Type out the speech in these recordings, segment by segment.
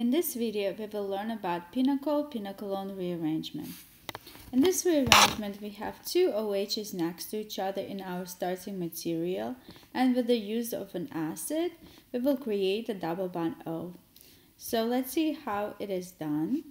In this video, we will learn about pinacol-pinacolone rearrangement. In this rearrangement, we have two OHs next to each other in our starting material, and with the use of an acid, we will create a double bond O. So let's see how it is done.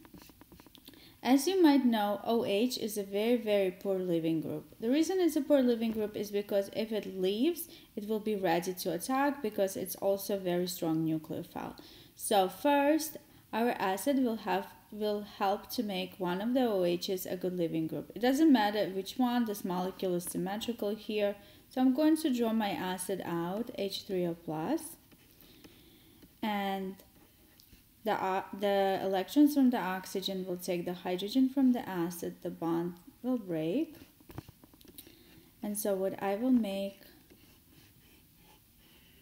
As you might know, OH is a very, very poor leaving group. The reason it's a poor leaving group is because if it leaves, it will be ready to attack because it's also a very strong nucleophile. So first, our acid will have will help to make one of the OHs a good leaving group. It doesn't matter which one, this molecule is symmetrical here. So I'm going to draw my acid out, H3O+. plus, And the, uh, the electrons from the oxygen will take the hydrogen from the acid, the bond will break. And so what I will make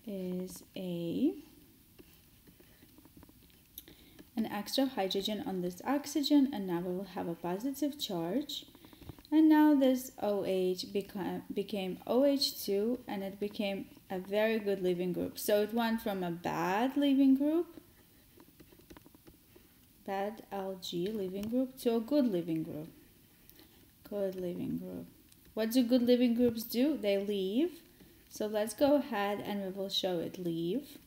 is a an extra hydrogen on this oxygen and now we will have a positive charge and now this OH became, became OH2 and it became a very good leaving group. So it went from a bad leaving group, bad LG leaving group to a good leaving group. Good leaving group. What do good leaving groups do? They leave. So let's go ahead and we will show it leave.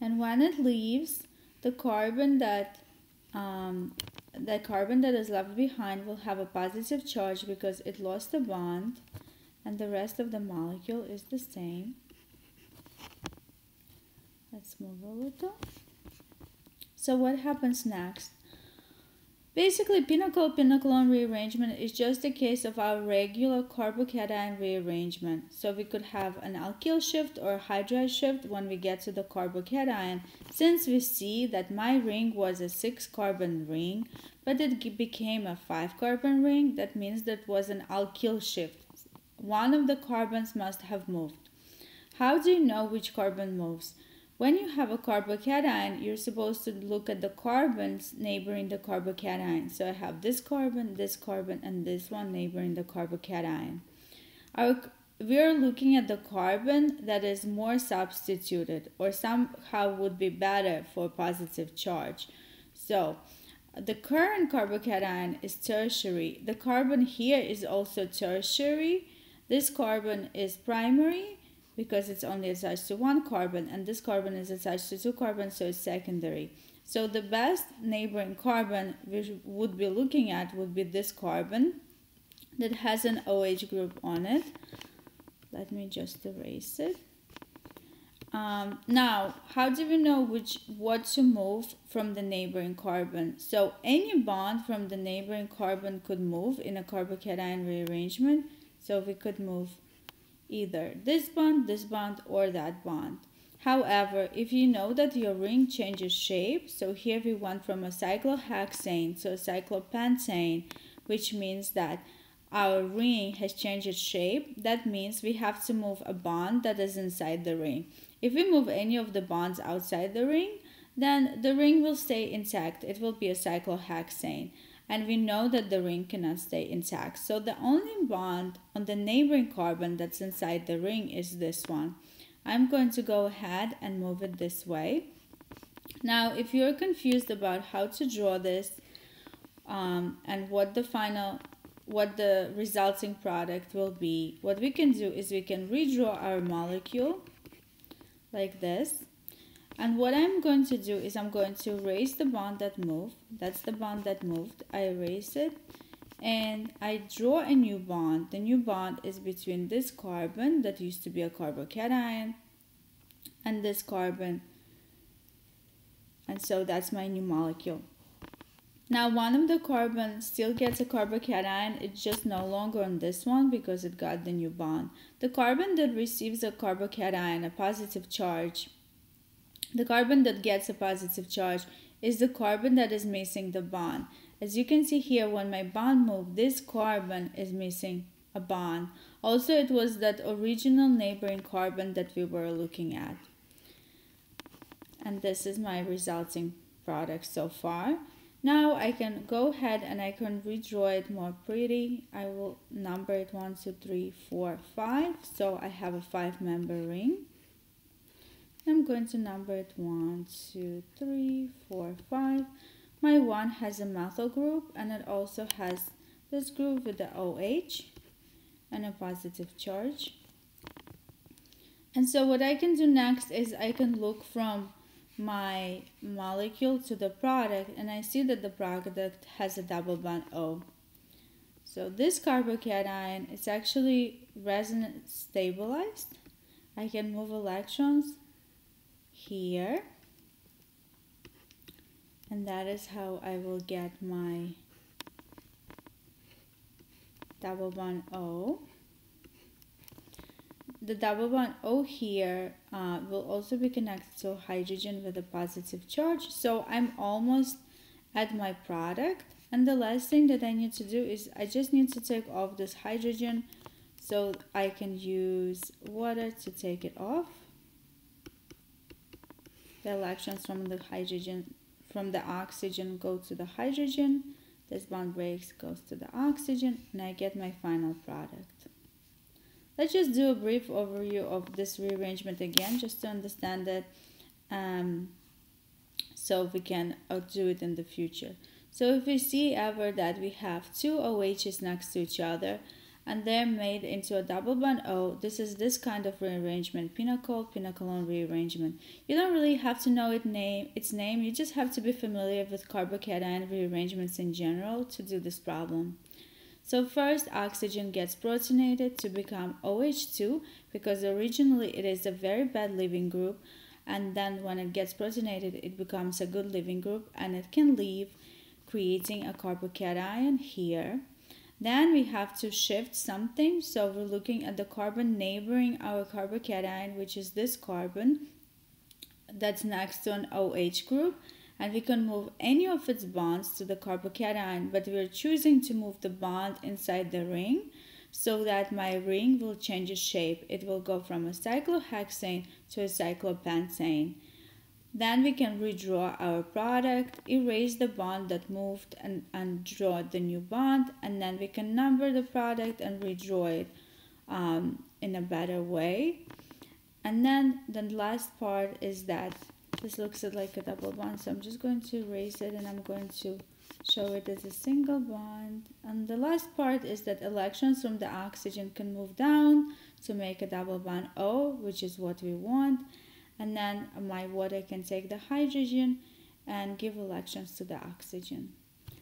And when it leaves, the carbon that um, the carbon that is left behind will have a positive charge because it lost a bond and the rest of the molecule is the same. Let's move a little. So what happens next? Basically, pinacol-pinacolone rearrangement is just a case of our regular carbocation rearrangement. So we could have an alkyl shift or hydride shift when we get to the carbocation. Since we see that my ring was a 6 carbon ring, but it became a 5 carbon ring, that means that was an alkyl shift. One of the carbons must have moved. How do you know which carbon moves? When you have a carbocation, you're supposed to look at the carbons neighboring the carbocation. So I have this carbon, this carbon, and this one neighboring the carbocation. Our, we are looking at the carbon that is more substituted or somehow would be better for positive charge. So the current carbocation is tertiary. The carbon here is also tertiary. This carbon is primary because it's only attached to one carbon and this carbon is attached to two carbons so it's secondary. So the best neighboring carbon we would be looking at would be this carbon that has an OH group on it. Let me just erase it. Um, now, how do we know which what to move from the neighboring carbon? So any bond from the neighboring carbon could move in a carbocation rearrangement. So we could move either this bond, this bond, or that bond. However, if you know that your ring changes shape, so here we went from a cyclohexane to a cyclopentane, which means that our ring has changed its shape, that means we have to move a bond that is inside the ring. If we move any of the bonds outside the ring, then the ring will stay intact. It will be a cyclohexane and we know that the ring cannot stay intact. So the only bond on the neighboring carbon that's inside the ring is this one. I'm going to go ahead and move it this way. Now, if you're confused about how to draw this um, and what the final, what the resulting product will be, what we can do is we can redraw our molecule like this and what I'm going to do is I'm going to erase the bond that moved. That's the bond that moved. I erase it and I draw a new bond. The new bond is between this carbon that used to be a carbocation and this carbon. And so that's my new molecule. Now one of the carbons still gets a carbocation, it's just no longer on this one because it got the new bond. The carbon that receives a carbocation, a positive charge, the carbon that gets a positive charge is the carbon that is missing the bond. As you can see here, when my bond moved, this carbon is missing a bond. Also, it was that original neighboring carbon that we were looking at. And this is my resulting product so far. Now I can go ahead and I can redraw it more pretty. I will number it 1, 2, 3, 4, 5. So I have a 5 member ring. I'm going to number it one, two, three, four, five. My one has a methyl group and it also has this group with the OH and a positive charge. And so what I can do next is I can look from my molecule to the product and I see that the product has a double bond O. So this carbocation is actually resonance stabilized. I can move electrons here and that is how I will get my double bond O. The double bond O here uh, will also be connected to hydrogen with a positive charge. So I'm almost at my product. And the last thing that I need to do is I just need to take off this hydrogen so I can use water to take it off. The electrons from the hydrogen, from the oxygen go to the hydrogen. This bond breaks, goes to the oxygen, and I get my final product. Let's just do a brief overview of this rearrangement again, just to understand it, um, so we can do it in the future. So if we see ever that we have two OHs next to each other and they're made into a double bond O, oh, this is this kind of rearrangement, pinacol, pinacolone rearrangement. You don't really have to know it name, its name, you just have to be familiar with carbocation rearrangements in general to do this problem. So first oxygen gets protonated to become OH2 because originally it is a very bad leaving group and then when it gets protonated it becomes a good leaving group and it can leave creating a carbocation here. Then we have to shift something. So we're looking at the carbon neighboring our carbocation, which is this carbon that's next to an OH group. And we can move any of its bonds to the carbocation, but we're choosing to move the bond inside the ring so that my ring will change its shape. It will go from a cyclohexane to a cyclopentane. Then we can redraw our product, erase the bond that moved and, and draw the new bond. And then we can number the product and redraw it um, in a better way. And then the last part is that this looks like a double bond. So I'm just going to erase it and I'm going to show it as a single bond. And the last part is that electrons from the oxygen can move down to make a double bond O, which is what we want and then my water can take the hydrogen and give electrons to the oxygen.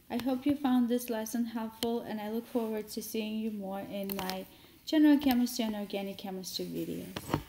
I hope you found this lesson helpful and I look forward to seeing you more in my general chemistry and organic chemistry videos.